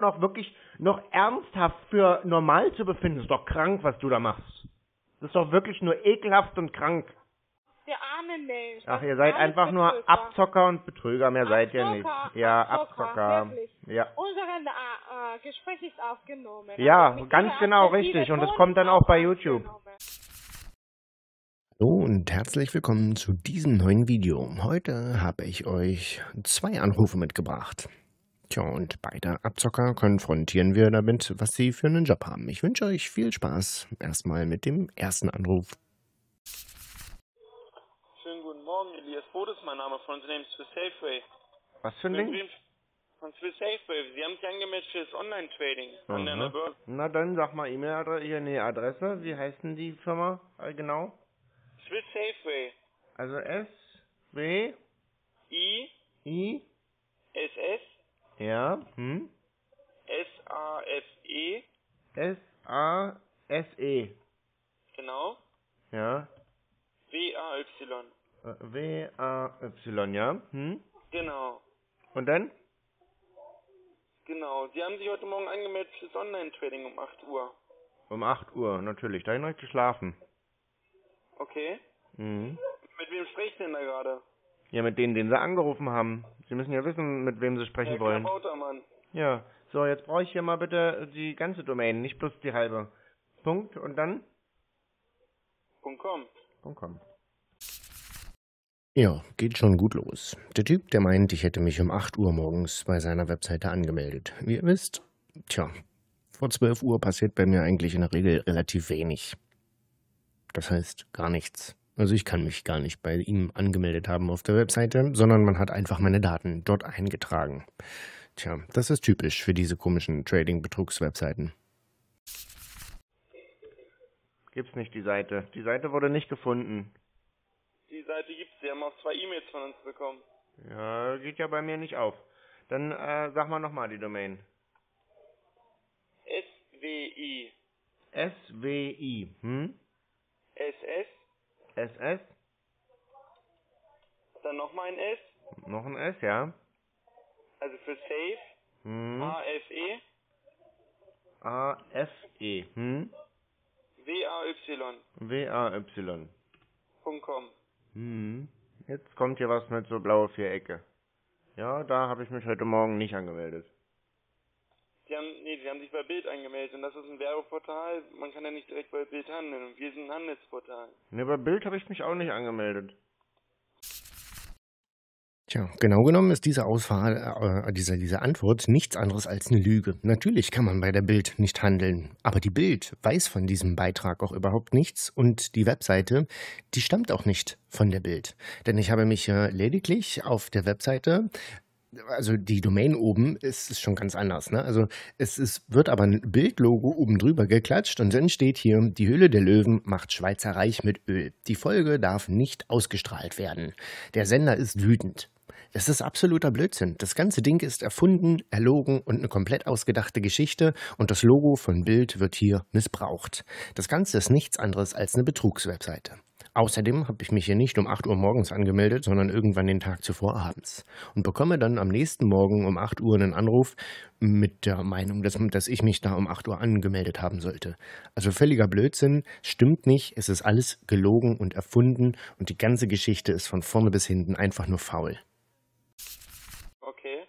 noch wirklich noch ernsthaft für normal zu befinden, ist doch krank, was du da machst. Das ist doch wirklich nur ekelhaft und krank. Der arme Mensch. Ach, ihr seid einfach nur Betrüger. Abzocker und Betrüger, mehr seid ihr nicht. Abzocker, Ja, Abzocker, Abzocker. Ja. Unser äh, äh, Gespräch ist aufgenommen. Ja, Also ganz genau, richtig. Und es Ton kommt dann auch bei YouTube. Hallo und herzlich willkommen zu diesem neuen Video. Heute habe ich euch zwei Anrufe mitgebracht. Tja, und beide Abzocker konfrontieren wir damit, was sie für einen Job haben. Ich wünsche euch viel Spaß. Erstmal mit dem ersten Anruf. Schönen guten Morgen, Elias Bodes, mein Name von Unternehmen Swiss Safeway. Was für ein Ding? wem- Von Swiss Safeway. Sie haben sich angemeldet für das Online-Trading an der Aha. Börse. Na dann sag mal E-Mail-Adresse, hier, nee, Adresse. Wie heißt denn die Firma äh, genau? Swiss Safeway. Also S, W, I, I, S, S, ja, hm, S, A, F, E. S, A, S, E, Genau. ja, W, A, Y. Äh, W, A, Y, ja, hm, Genau. und dann? Genau. Sie haben sich heute Morgen angemeldet für das Online-Trading um 8 Uhr. Um 8 Uhr, natürlich, da hab ich noch nicht geschlafen. Okay. Mhm. Mit wem spreche ich denn da gerade? Ja, mit denen, den sie angerufen haben. Sie müssen ja wissen, mit wem sie sprechen Herr wollen. Klabautermann. Ja, so, jetzt brauche ich hier mal bitte die ganze Domain, nicht bloß die halbe. Punkt und dann? Punkt .com. Punkt .com. Ja, geht schon gut los. Der Typ, der meint, ich hätte mich um 8 Uhr morgens bei seiner Webseite angemeldet. Wie ihr wisst, tja, vor 12 Uhr passiert bei mir eigentlich in der Regel relativ wenig. Das heißt gar nichts. Also ich kann mich gar nicht bei ihm angemeldet haben auf der Webseite, sondern man hat einfach meine Daten dort eingetragen. Tja, das ist typisch für diese komischen Trading-Betrugs-Webseiten. Gibt's nicht die Seite. Die Seite wurde nicht gefunden. Die Seite gibt's. Sie haben auch zwei E-Mails von uns bekommen. Ja, geht ja bei mir nicht auf. Dann äh, sag mal nochmal die Domain. S, W, I, SWI, hm? S, S. SS, Dann nochmal ein S. noch ein S, ja? Also für Safe. Hm? A, F, E. A, F, E, hm? W, A, Y. W, A, Y. .com. Hm. Jetzt kommt hier was mit so blaue Vierecke. Ja, da habe ich mich heute Morgen nicht angemeldet. Die haben, nee, die haben sich bei Bild angemeldet und das ist ein Werbeportal. Man kann ja nicht direkt bei Bild handeln und wir sind ein Handelsportal. Ne, bei Bild habe ich mich auch nicht angemeldet. Tja, genau genommen ist diese Auswahl, äh, diese, diese Antwort nichts anderes als eine Lüge. Natürlich kann man bei der Bild nicht handeln, aber die Bild weiß von diesem Beitrag auch überhaupt nichts und die Webseite, die stammt auch nicht von der Bild. Denn ich habe mich äh, lediglich auf der Webseite also die Domain oben ist, ist schon ganz anders. Ne? Also es ist, wird aber ein Bildlogo oben drüber geklatscht und dann steht hier, die Hülle der Löwen macht Schweizer Reich mit Öl. Die Folge darf nicht ausgestrahlt werden. Der Sender ist wütend. Das ist absoluter Blödsinn. Das ganze Ding ist erfunden, erlogen und eine komplett ausgedachte Geschichte und das Logo von Bild wird hier missbraucht. Das Ganze ist nichts anderes als eine Betrugswebseite. Außerdem habe ich mich hier nicht um 8 Uhr morgens angemeldet, sondern irgendwann den Tag zuvor abends. Und bekomme dann am nächsten Morgen um 8 Uhr einen Anruf mit der Meinung, dass, dass ich mich da um 8 Uhr angemeldet haben sollte. Also völliger Blödsinn, stimmt nicht, es ist alles gelogen und erfunden und die ganze Geschichte ist von vorne bis hinten einfach nur faul. Okay.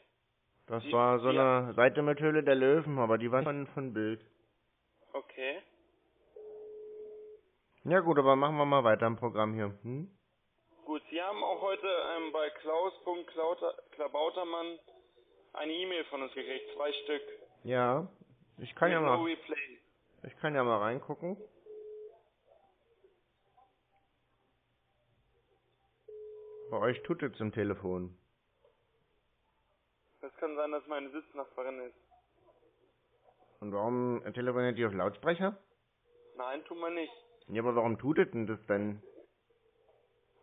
Das Die- war so ja. eine Seite mit Höhle der Löwen, aber die war von, von Bild. Okay. Ja gut, aber machen wir mal weiter im Programm hier. Hm? Gut, Sie haben auch heute ähm, bei Klaus.klabautermann eine E-Mail von uns gekriegt. Zwei Stück. Ja, ich kann ja mal, Replay. ich kann ja mal reingucken. Bei euch tut es im Telefon. Das kann sein, dass meine Sitznachbarin ist. Und warum telefoniert ihr auf Lautsprecher? Nein, tun wir nicht. Ja, aber warum tut es denn das denn?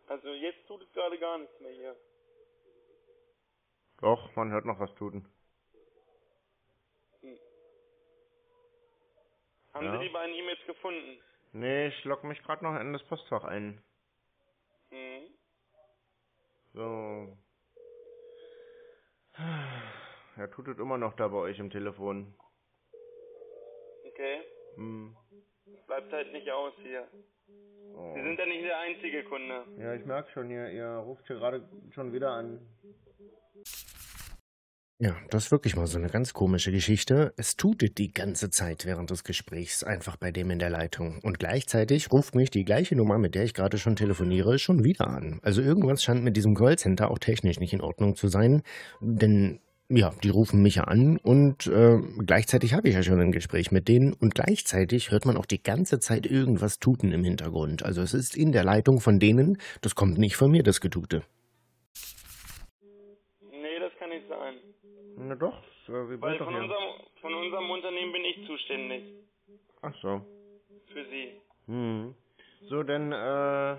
Also jetzt tut es gerade gar nichts mehr hier. Doch, man hört noch was tuten. Haben Ja. Sie die beiden E-Mails gefunden? Nee, ich log mich gerade noch in das Postfach ein. Mhm. So. er tut es immer noch da bei euch im Telefon. Okay. Hm. Bleibt halt nicht aus hier. Oh. Sie sind ja nicht der einzige Kunde. Ja, ich merke schon, ihr, ihr ruft hier gerade schon wieder an. Ja, das ist wirklich mal so eine ganz komische Geschichte. Es tutet die ganze Zeit während des Gesprächs einfach bei dem in der Leitung. Und gleichzeitig ruft mich die gleiche Nummer, mit der ich gerade schon telefoniere, schon wieder an. Also irgendwas scheint mit diesem Callcenter auch technisch nicht in Ordnung zu sein. Denn ja, die rufen mich ja an und äh, gleichzeitig habe ich ja schon ein Gespräch mit denen und gleichzeitig hört man auch die ganze Zeit irgendwas tuten im Hintergrund. Also es ist in der Leitung von denen, das kommt nicht von mir, das Getute. Nee, das kann nicht sein. Na doch, vibriert Weil von unserem, von unserem Unternehmen bin ich zuständig. Ach so. Für Sie. Hm. So, denn, äh,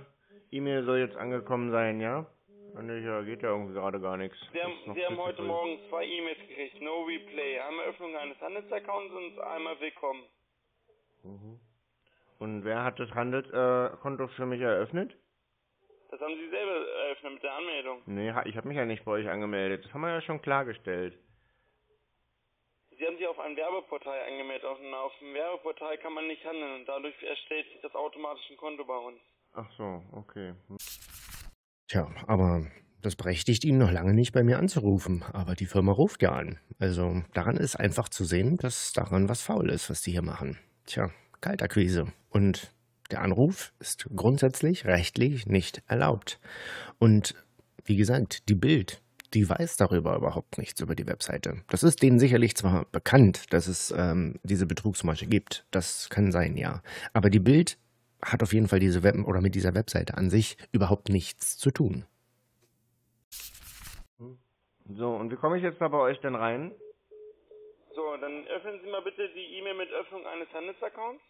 E-Mail soll jetzt angekommen sein, ja? Nee, ja, geht ja irgendwie gerade gar nichts. Sie haben, Sie haben heute früh. Morgen zwei E-Mails gekriegt. No Replay. Einmal Öffnung eines Handelsaccounts und einmal Willkommen. Mhm. Und wer hat das Handelskonto Konto für mich eröffnet? Das haben Sie selber eröffnet mit der Anmeldung. Nee, ich habe mich ja nicht bei euch angemeldet. Das haben wir ja schon klargestellt. Sie haben sich auf ein Werbeportal angemeldet. Auf, auf dem Werbeportal kann man nicht handeln und dadurch erstellt sich das automatisch ein Konto bei uns. Ach so, okay. Hm. Tja, aber das berechtigt ihn noch lange nicht bei mir anzurufen. Aber die Firma ruft ja an. Also daran ist einfach zu sehen, dass daran was faul ist, was die hier machen. Tja, Kaltakquise. Und der Anruf ist grundsätzlich rechtlich nicht erlaubt. Und wie gesagt, die Bild, die weiß darüber überhaupt nichts über die Webseite. Das ist denen sicherlich zwar bekannt, dass es ähm, diese Betrugsmasche gibt. Das kann sein, ja. Aber die Bild hat auf jeden Fall diese Web oder mit dieser Webseite an sich überhaupt nichts zu tun. So, und wie komme ich jetzt da bei euch denn rein? So, dann öffnen Sie mal bitte die E-Mail mit Öffnung eines Handelsaccounts.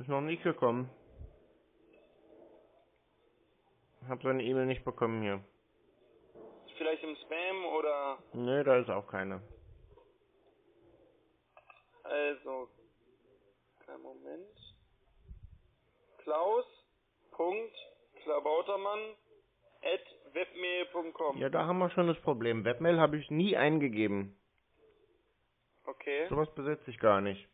Ist noch nicht gekommen. Ich habe seine E-Mail nicht bekommen hier. Vielleicht im Spam oder Nee, da ist auch keine. also kleinen Moment. Klaus. Punkt Klabautermann at webmail.com. Ja, da haben wir schon das Problem. Webmail habe ich nie eingegeben. Okay. Sowas besitze ich gar nicht.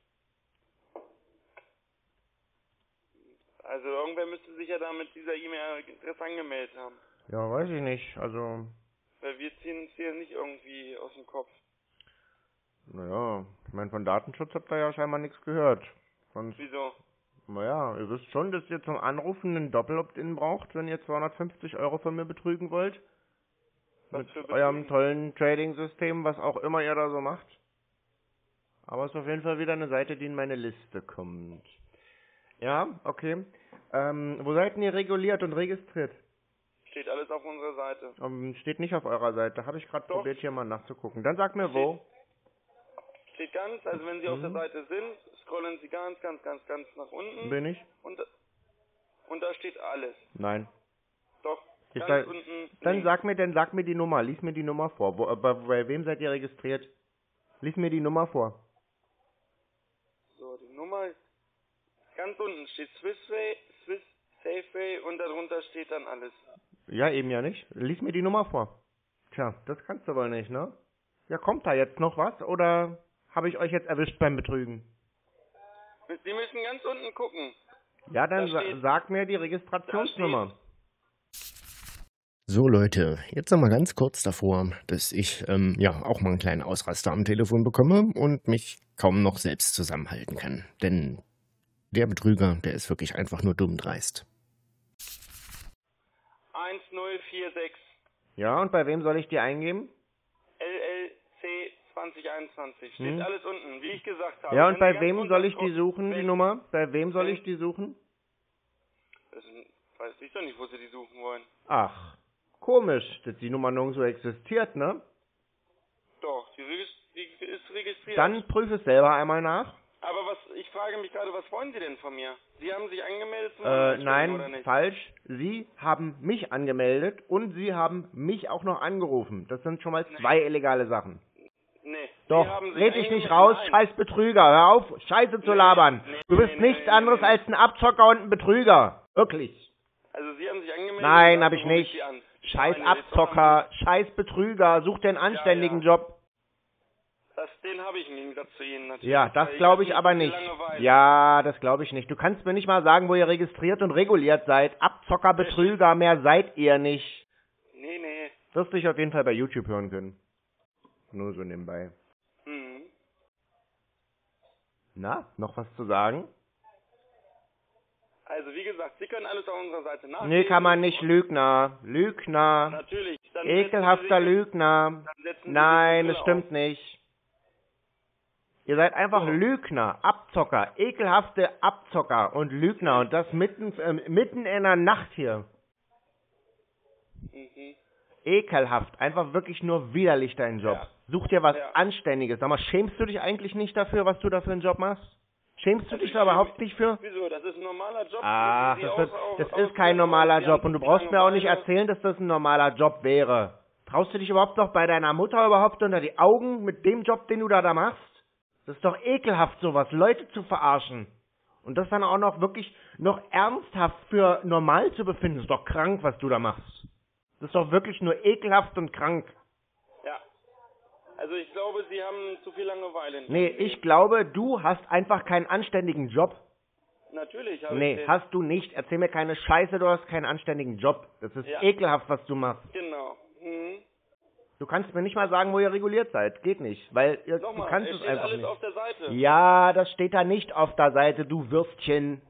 Also irgendwer müsste sich ja da mit dieser E-Mail-Adresse angemeldet haben. Ja, weiß ich nicht. Also, Weil wir ziehen uns hier nicht irgendwie aus dem Kopf. naja, ich meine, von Datenschutz habt ihr ja scheinbar nichts gehört. Sonst, Wieso? Naja, ihr wisst schon, dass ihr zum Anrufen einen Doppel-Opt-In braucht, wenn ihr 250 Euro von mir betrügen wollt. Was mit eurem tollen Trading-System, was auch immer ihr da so macht. Aber es ist auf jeden Fall wieder eine Seite, die in meine Liste kommt. Ja, okay. Ähm, wo seid ihr reguliert und registriert? Steht alles auf unserer Seite. Ähm, steht nicht auf eurer Seite. Habe ich gerade probiert, hier mal nachzugucken. Dann sag mir wo. Steht ganz, also wenn Sie auf der Mhm. Seite sind, scrollen Sie ganz, ganz, ganz, ganz nach unten. Bin ich? Und, und da steht alles. Nein. Doch, Ich ganz sag- unten. Dann links. sag mir, dann sag mir die Nummer. Lies mir die Nummer vor. Wo, bei, bei wem seid ihr registriert? Lies mir die Nummer vor. So, die Nummer. Ganz unten steht Swissway, Swiss Safeway und darunter steht dann alles. Ja, eben ja nicht. Lies mir die Nummer vor. Tja, das kannst du wohl nicht, ne? Ja, kommt da jetzt noch was oder habe ich euch jetzt erwischt beim Betrügen? Sie müssen ganz unten gucken. Ja, dann Da sa sag mir die Registrationsnummer. So Leute, jetzt noch mal ganz kurz davor, dass ich ähm, ja auch mal einen kleinen Ausraster am Telefon bekomme und mich kaum noch selbst zusammenhalten kann. Denn der Betrüger, der ist wirklich einfach nur dumm dreist. 1046 Ja, und bei wem soll ich die eingeben? LLC 2021. Steht Hm. alles unten, wie ich gesagt habe. Ja, und bei wem soll ich die suchen, die Nummer? Bei wem soll ich die suchen? Das weiß ich doch nicht, wo Sie die suchen wollen. Ach, komisch, dass die Nummer nirgendwo existiert, ne? Doch, die, die ist registriert. Dann prüf es selber einmal nach. Aber was, ich frage mich gerade, was wollen Sie denn von mir? Sie haben sich angemeldet zum Äh, Online-Trading, oder nein, nicht? falsch. Sie haben mich angemeldet und Sie haben mich auch noch angerufen. Das sind schon mal zwei illegale Sachen. Nee. Doch, red dich nicht raus, Nein. scheiß Betrüger. Hör auf, Scheiße zu Nee, labern. nee, Du bist nee, nichts anderes als ein Abzocker und ein Betrüger. Wirklich. Also Sie haben sich angemeldet? Nein, hab ich nicht. An. Scheiß Nein, Abzocker, scheiß Betrüger. Such dir einen anständigen ja. Job. Das, den habe ich im Gegensatz zu Ihnen natürlich. Ja, das glaube hab ich aber nicht. Ja, das glaube ich nicht. Du kannst mir nicht mal sagen, wo ihr registriert und reguliert seid. Abzocker, Betrüger, mehr seid ihr nicht. Nee, nee. Wirst dich auf jeden Fall bei YouTube hören können. Nur so nebenbei. Hm. Na, noch was zu sagen? Also wie gesagt, Sie können alles auf unserer Seite nachlesen. Nee, kann man nicht. Lügner. Lügner. Natürlich. Ekelhafter sich- Lügner. Nein, das auf. stimmt nicht. Ihr seid einfach So. Lügner, Abzocker, ekelhafte Abzocker und Lügner und das mitten, äh, mitten in der Nacht hier. Mhm. Ekelhaft, einfach wirklich nur widerlich dein Job. Ja. Such dir was Ja. Anständiges. Sag mal, schämst du dich eigentlich nicht dafür, was du da für einen Job machst? Schämst du Also dich ich da überhaupt nicht für? Wieso? Das ist ein normaler Job. Ach, das, wird, das ist kein normaler Job und du brauchst mir auch nicht erzählen, dass das ein normaler Job wäre. Traust du dich überhaupt noch bei deiner Mutter überhaupt unter die Augen mit dem Job, den du da, da machst? Das ist doch ekelhaft, sowas, Leute zu verarschen. Und das dann auch noch wirklich noch ernsthaft für normal zu befinden, ist doch krank, was du da machst. Das ist doch wirklich nur ekelhaft und krank. Also ich glaube, Sie haben zu viel Langeweile. Nee, ich glaube, du hast einfach keinen anständigen Job. Natürlich habe ich Nee, hast du nicht. Erzähl mir keine Scheiße, du hast keinen anständigen Job. Das ist Ja. ekelhaft, was du machst. Genau. Mhm. Du kannst mir nicht mal sagen, wo ihr reguliert seid. Geht nicht, weil ihr, du Nochmal, kannst es es steht einfach alles nicht. auf der Seite. Ja, das steht da nicht auf der Seite, du Würstchen.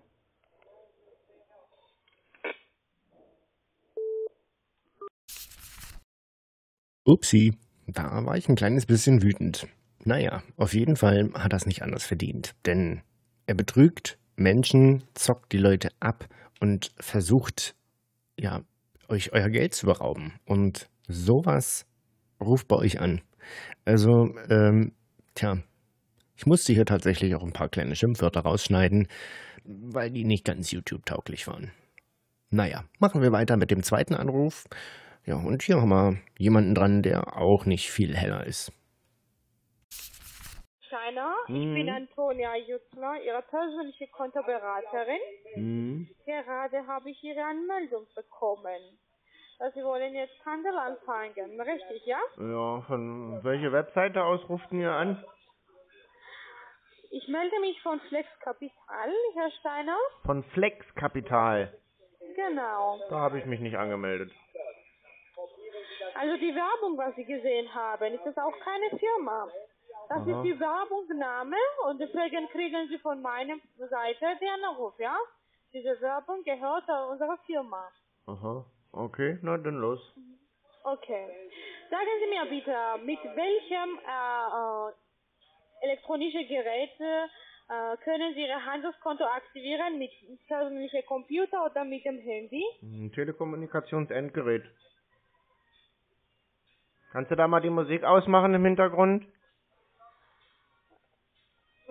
Upsi, da war ich ein kleines bisschen wütend. Naja, auf jeden Fall hat er es nicht anders verdient. Denn er betrügt Menschen, zockt die Leute ab und versucht, ja, euch euer Geld zu berauben. Und sowas ruft bei euch an. Also, ähm, tja, ich musste hier tatsächlich auch ein paar kleine Schimpfwörter rausschneiden, weil die nicht ganz YouTube-tauglich waren. Naja, machen wir weiter mit dem zweiten Anruf. Ja, und hier haben wir jemanden dran, der auch nicht viel heller ist. Steiner, ich Mhm. bin Antonia Jutzler, Ihre persönliche Kontoberaterin. Hm. Gerade habe ich Ihre Anmeldung bekommen. dass Sie wollen jetzt Handel anfangen, richtig, ja? Ja, von welcher Webseite aus ruften ihr an? Ich melde mich von Flex Kapital, Herr Steiner. Von Flex Kapital. Genau. Da habe ich mich nicht angemeldet. Also die Werbung, was Sie gesehen haben, ist das auch keine Firma. Das Aha. ist die Werbungname und deswegen kriegen Sie von meiner Seite den Anruf, ja? Diese Werbung gehört unserer Firma. Aha. Okay, na dann los. Okay. Sagen Sie mir bitte, mit welchem äh, äh, elektronischen Gerät äh, können Sie Ihr Handelskonto aktivieren? Mit persönlichem Computer oder mit dem Handy? Ein Telekommunikationsendgerät. Kannst du da mal die Musik ausmachen im Hintergrund?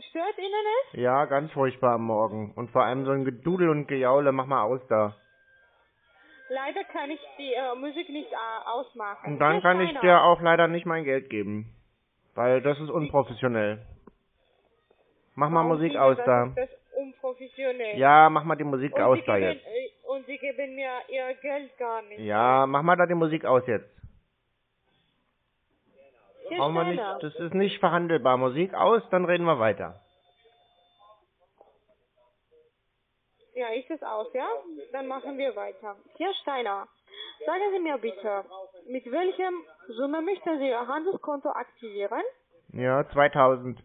Stört Ihnen es? Ja, ganz furchtbar am Morgen. Und vor allem so ein Gedudel und Gejaule, mach mal aus da. Leider kann ich die äh, Musik nicht äh, ausmachen. Und dann kann ich dir auch leider nicht mein Geld geben. Weil das ist unprofessionell. Mach mal warum Musik aus das da. ist Das unprofessionell. Ja, mach mal die Musik und aus da geben, jetzt. Und Sie geben mir Ihr Geld gar nicht. Ja, mach mal da die Musik aus jetzt. Brauchen wir nicht, das ist nicht verhandelbar. Musik aus, dann reden wir weiter. Ja, ist es aus, ja? Dann machen wir weiter. Herr Steiner, sagen Sie mir bitte, mit welchem Summe möchten Sie Ihr Handelskonto aktivieren? Ja, 2000.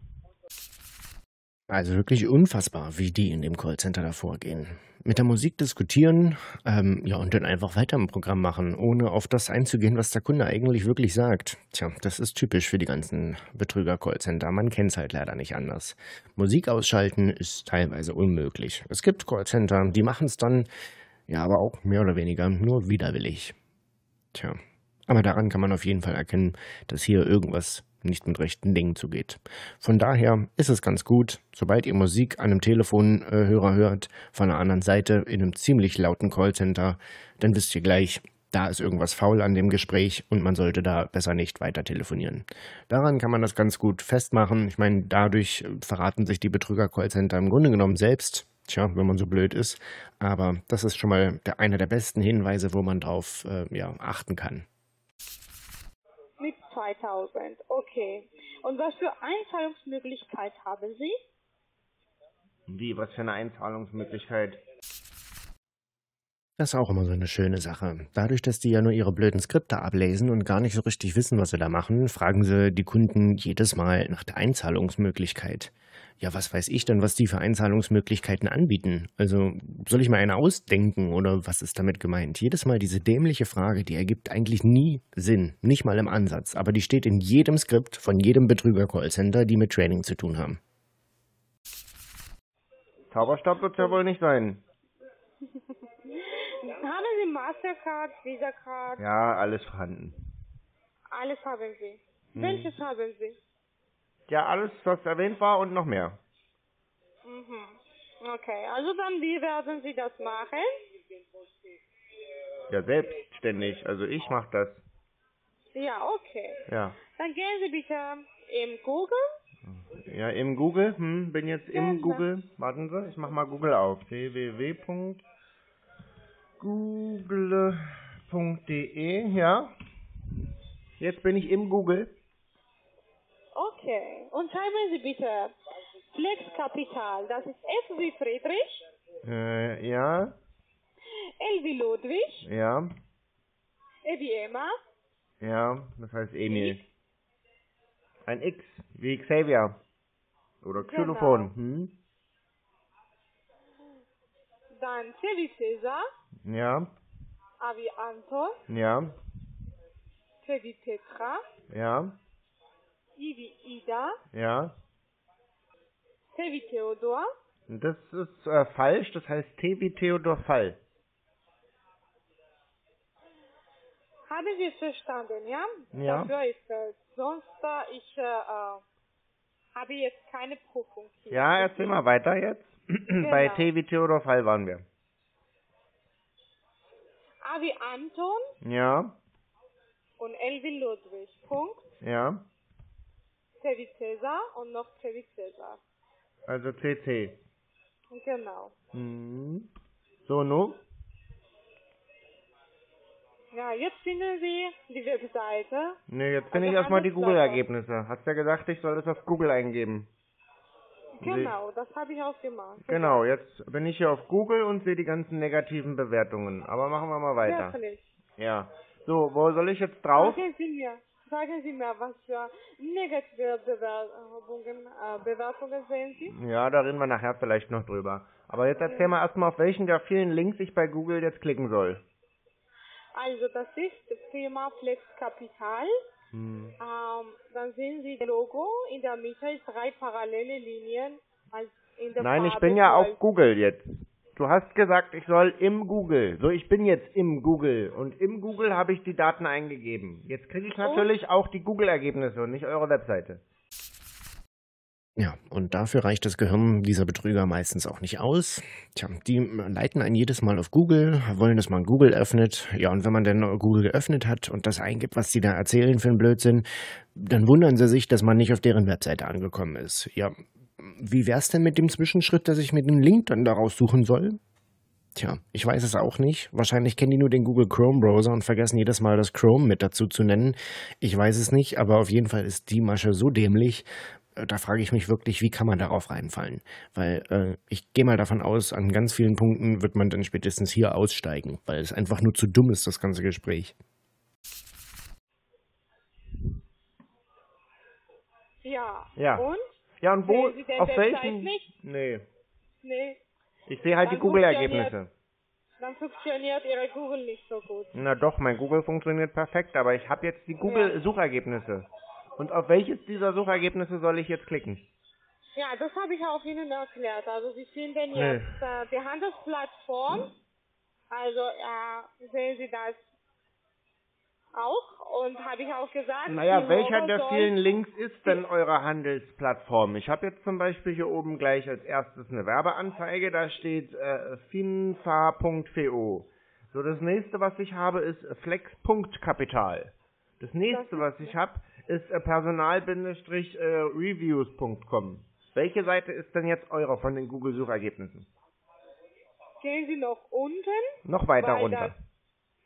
Also wirklich unfassbar, wie die in dem Callcenter da vorgehen. Mit der Musik diskutieren, ähm, ja, und dann einfach weiter im Programm machen, ohne auf das einzugehen, was der Kunde eigentlich wirklich sagt. Tja, das ist typisch für die ganzen Betrüger-Callcenter. Man kennt es halt leider nicht anders. Musik ausschalten ist teilweise unmöglich. Es gibt Callcenter, die machen es dann, ja, aber auch mehr oder weniger nur widerwillig. Tja, aber daran kann man auf jeden Fall erkennen, dass hier irgendwas nicht mit rechten Dingen zugeht. Von daher ist es ganz gut, sobald ihr Musik an einem Telefonhörer hört, von der anderen Seite in einem ziemlich lauten Callcenter, dann wisst ihr gleich, da ist irgendwas faul an dem Gespräch und man sollte da besser nicht weiter telefonieren. Daran kann man das ganz gut festmachen. Ich meine, dadurch verraten sich die Betrüger-Callcenter im Grunde genommen selbst. Tja, wenn man so blöd ist. Aber das ist schon mal der, einer der besten Hinweise, wo man drauf äh, ja, achten kann. Mit 2000. Okay. Und was für Einzahlungsmöglichkeit haben Sie? Wie, was für eine Einzahlungsmöglichkeit? Das ist auch immer so eine schöne Sache. Dadurch, dass die ja nur ihre blöden Skripte ablesen und gar nicht so richtig wissen, was sie da machen, fragen sie die Kunden jedes Mal nach der Einzahlungsmöglichkeit. Ja, was weiß ich denn, was die für Einzahlungsmöglichkeiten anbieten? Also, soll ich mal eine ausdenken oder was ist damit gemeint? Jedes Mal diese dämliche Frage, die ergibt eigentlich nie Sinn, nicht mal im Ansatz, aber die steht in jedem Skript von jedem Betrüger-Callcenter, die mit Training zu tun haben. Zauberstab wird's ja wohl nicht sein. Haben Sie Mastercard, Visa Card? Ja, alles vorhanden. Alles haben Sie. Hm. Welches haben Sie? Ja, alles, was erwähnt war und noch mehr. Mhm. Okay, also dann, wie werden Sie das machen? Ja, selbstständig. Also ich mach das. Ja, okay. Ja. Dann gehen Sie bitte im Google. Ja, im Google. Hm, bin jetzt im Ja, Google. Warten Sie, ich mach mal Google auf. www.google.de, ja. Jetzt bin ich im Google. Okay. Und schreiben Sie bitte Flexkapital. Das ist F wie Friedrich, Äh, ja, L wie Ludwig, ja, E wie Emma, ja, das heißt Emil. Ein X, wie Xavier. Oder Genau. Xylophon. Hm? dann C wie Cäsar, Ja, A wie Anton, ja, T wie Tetra, ja, I wie Ida, ja. T wie Theodor, Das ist äh, falsch, das heißt T wie Theodor Fall. Haben Sie es verstanden, ja? Ja. Dafür ist es. Sonst, äh, ich äh, äh, habe jetzt keine Prüfung hier. Ja, erzähl mal weiter jetzt. Bei Genau. T wie Theodor Fall waren wir. A wie Anton Ja, und L wie Ludwig. Punkt. ja. C wie Cäsar und noch C wie Cäsar. Also CC. Genau. Mhm. So, nu? Ja, jetzt finden Sie die Webseite. Ne, jetzt finde Also ich erstmal die. Google-Ergebnisse. Hast ja gesagt, ich soll das auf Google eingeben. Genau, das habe ich auch gemacht. Genau, jetzt bin ich hier auf Google und sehe die ganzen negativen Bewertungen. Aber machen wir mal weiter. Wirklich. Ja. So, wo soll ich jetzt drauf? Sagen Sie mir, sagen Sie mir, was für negative Bewerbungen, äh, Bewertungen sehen Sie? Ja, da reden wir nachher vielleicht noch drüber. Aber jetzt erzähl mal erstmal, auf welchen der vielen Links ich bei Google jetzt klicken soll. Also das ist das Thema Flex Kapital. Hm. Ähm, dann sehen Sie das Logo. In der Mitte drei parallele Linien. Als in der Nein, ich Farbe bin ja auf Google jetzt. Du hast gesagt, ich soll im Google. So, ich bin jetzt im Google. Und im Google habe ich die Daten eingegeben. Jetzt kriege ich natürlich auch die Google-Ergebnisse und nicht eure Webseite. Ja, und dafür reicht das Gehirn dieser Betrüger meistens auch nicht aus. Tja, die leiten einen jedes Mal auf Google, wollen, dass man Google öffnet. Ja, und wenn man dann Google geöffnet hat und das eingibt, was die da erzählen für einen Blödsinn, dann wundern sie sich, dass man nicht auf deren Webseite angekommen ist. Ja, wie wär's denn mit dem Zwischenschritt, dass ich mir den Link dann daraus suchen soll? Tja, ich weiß es auch nicht. Wahrscheinlich kennen die nur den Google Chrome Browser und vergessen jedes Mal das Chrome mit dazu zu nennen. Ich weiß es nicht, aber auf jeden Fall ist die Masche so dämlich. äh, Da frage ich mich wirklich, wie kann man darauf reinfallen? Weil äh, ich gehe mal davon aus, an ganz vielen Punkten wird man dann spätestens hier aussteigen, weil es einfach nur zu dumm ist, das ganze Gespräch. Ja. Ja. Und? Ja, und wo, den auf welchen? nicht? Nee. Nee. Ich sehe halt die Dann Google-Ergebnisse. Dann funktioniert Ihre Google nicht so gut. Na doch, mein Google funktioniert perfekt, aber ich habe jetzt die Google-Suchergebnisse. Und auf welches dieser Suchergebnisse soll ich jetzt klicken? Ja, das habe ich auch Ihnen erklärt. Also Sie finden Nee. jetzt äh, die Handelsplattform. Also äh, sehen Sie das auch. Und habe ich auch gesagt, Naja, welcher der vielen Links ist denn eure Handelsplattform? Ich habe jetzt zum Beispiel hier oben gleich als erstes eine Werbeanzeige, da steht äh, finfa.vo. So, das nächste, was ich habe, ist flex.kapital. Das nächste, was ich habe, ist äh, personal-reviews.com. Welche Seite ist denn jetzt eure von den Google-Suchergebnissen? Gehen Sie noch unten. Noch weiter runter. Das,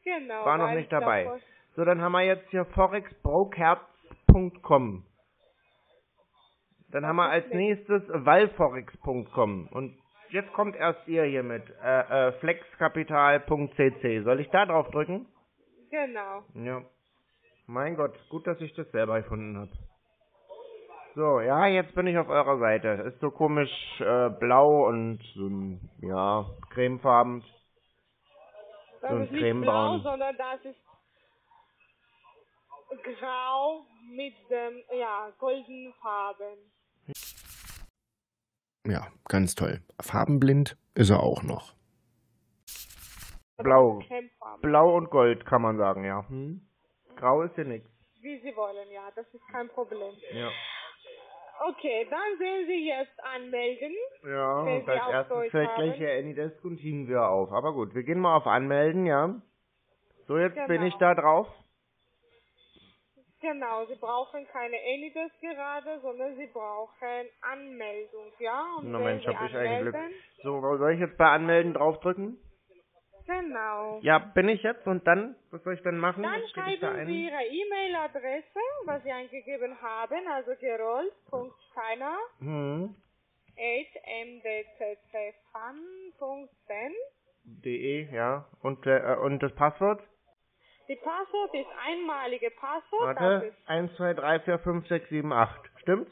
genau. War noch nicht dabei. So, dann haben wir jetzt hier Flexforex.com. Dann haben wir als nächstes Valforex.com. Und jetzt kommt erst ihr hier mit äh, äh, flexkapital.cc. Soll ich da drauf drücken? Genau. Ja. Mein Gott, gut, dass ich das selber gefunden habe. So, ja, jetzt bin ich auf eurer Seite. Ist so komisch äh, blau und ein, ja, cremefarben. Das So ist nicht blau, cremebraun. sondern das ist grau mit dem, ja, goldenen Farben. Ja, ganz toll. Farbenblind ist er auch noch. Blau. Blau und Gold kann man sagen, ja. Hm? Grau ist hier nichts. Wie Sie wollen, ja, das ist kein Problem. Ja. Okay, dann sehen Sie jetzt anmelden. Ja, und als erstes fällt gleich hier Anydesk und TeamViewer auf. Aber gut, wir gehen mal auf Anmelden, ja. So, jetzt bin Genau. ich da drauf. Genau, Sie brauchen keine Anydesk gerade, sondern Sie brauchen Anmeldung, ja? Und Na Mensch, hab ich ein Glück. So, soll ich jetzt bei Anmelden draufdrücken? Genau. Ja, bin ich jetzt und dann? Was soll ich dann machen? Dann da schreiben ein? Sie Ihre E-Mail-Adresse, was Sie eingegeben haben, also gerold.steiner Hm. mdccfan.den. De, ja. Und, äh, und das Passwort? Die Passwort ist einmalige Passwort. Das Warte. ist, 1, 2, 3, 4, 5, 6, 7, 8. Stimmt's?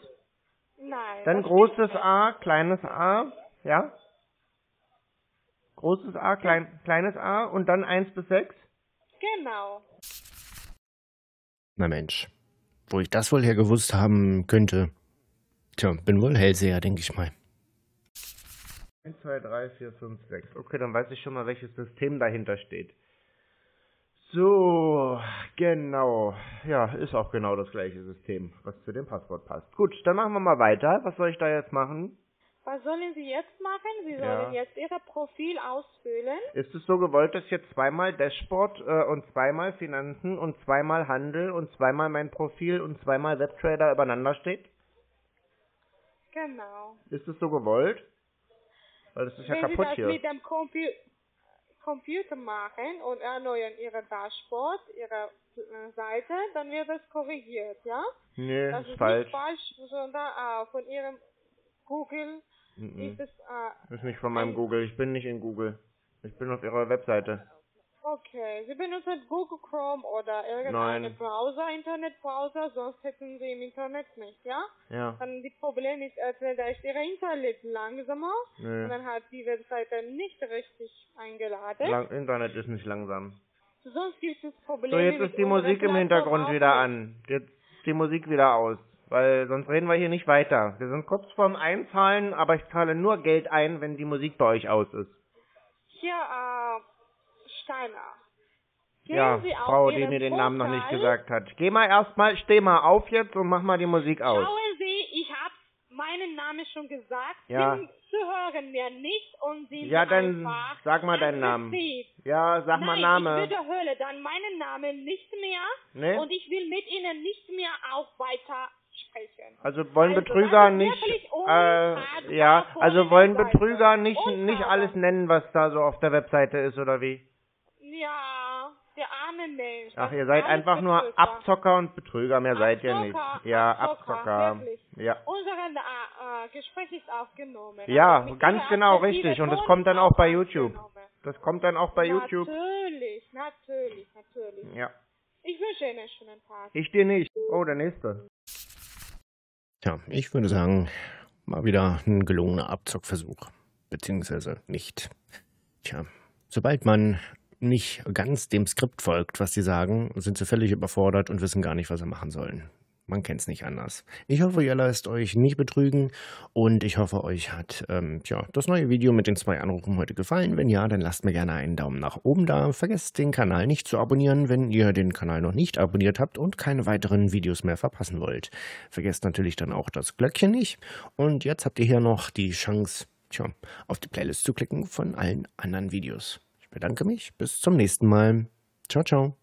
nein. Dann großes. A, kleines A, ja? Großes A, klein, kleines A und dann 1 bis 6? Genau. Na Mensch, wo ich das wohl her gewusst haben könnte. Tja, bin wohl Hellseher, denke ich mal. 1, 2, 3, 4, 5, 6. Okay, dann weiß ich schon mal, welches System dahinter steht. So, genau. Ja, ist auch genau das gleiche System, was zu dem Passwort passt. Gut, dann machen wir mal weiter. Was soll ich da jetzt machen? Was sollen Sie jetzt machen? Sie Ja. sollen jetzt Ihr Profil ausfüllen. Ist es so gewollt, dass jetzt zweimal Dashboard äh, und zweimal Finanzen und zweimal Handel und zweimal mein Profil und zweimal Webtrader übereinander steht? Genau. Ist es so gewollt? Weil das ist ja Wenn kaputt Sie das hier. mit dem Compu Computer machen und erneuern Ihre Dashboard, Ihre äh, Seite, dann wird das korrigiert, ja? Nee, Das ist falsch. nicht falsch, sondern äh, von Ihrem Google Mhm. ist es, äh, Ist nicht von meinem Google. Ich bin nicht in Google. Ich bin auf ihrer Webseite. Okay. Sie benutzen Google Chrome oder irgendeinen Nein. Browser, Internetbrowser, sonst hätten Sie im Internet nicht, ja? Ja. Dann die Problem ist, entweder ist Ihr Internet langsamer Nö. und dann hat die Webseite nicht richtig eingeladen. Lang Internet ist nicht langsam. Sonst gibt es Probleme. So, jetzt ist die Musik im Hintergrund wieder an. Jetzt ist die Musik wieder aus. Weil sonst reden wir hier nicht weiter. Wir sind kurz vorm Einzahlen, aber ich zahle nur Geld ein, wenn die Musik bei euch aus ist. Äh, Steiner. Gehen ja, Sie Frau, die mir den Namen noch nicht gesagt hat. Geh mal erstmal, steh mal auf jetzt und mach mal die Musik aus. Schauen Sie, ich habe meinen Namen schon gesagt. Ja. Sie hören mir nicht und sind Ja, dann sag mal deinen Namen. Ja, sag mal Nein, Name. ich wiederhole dann meinen Namen nicht mehr Nee? und ich will mit Ihnen nicht mehr auch weiter sprechen. Also wollen Also, Betrüger nicht, äh, ja, also wollen. Betrüger nicht, nicht alles nennen, was da so auf der Webseite ist, oder wie? Ja, der arme Mensch. Ach, ihr seid einfach nur Betrüger. Abzocker und Betrüger, mehr seid ihr nicht. Ja, Abzocker, Abzocker. Ja. Unser äh, äh, Gespräch ist aufgenommen. Ja, Also ganz genau, richtig. Und das kommt dann auch bei YouTube. Das kommt dann auch bei YouTube. Natürlich, natürlich, natürlich. Ja. Ich wünsche Ihnen einen schönen Tag. Ich dir nicht. Oh, der nächste. Tja, ich würde sagen, mal wieder ein gelungener Abzockversuch. Beziehungsweise nicht. Tja, sobald man nicht ganz dem Skript folgt, was sie sagen, sind sie völlig überfordert und wissen gar nicht, was sie machen sollen. Man kennt es nicht anders. Ich hoffe, ihr lasst euch nicht betrügen und ich hoffe, euch hat ähm, tja, das neue Video mit den zwei Anrufen heute gefallen. Wenn ja, dann lasst mir gerne einen Daumen nach oben da. Vergesst den Kanal nicht zu abonnieren, wenn ihr den Kanal noch nicht abonniert habt und keine weiteren Videos mehr verpassen wollt. Vergesst natürlich dann auch das Glöckchen nicht. Und jetzt habt ihr hier noch die Chance, tja, auf die Playlist zu klicken von allen anderen Videos. Bedanke mich. Bis zum nächsten Mal. Ciao, ciao.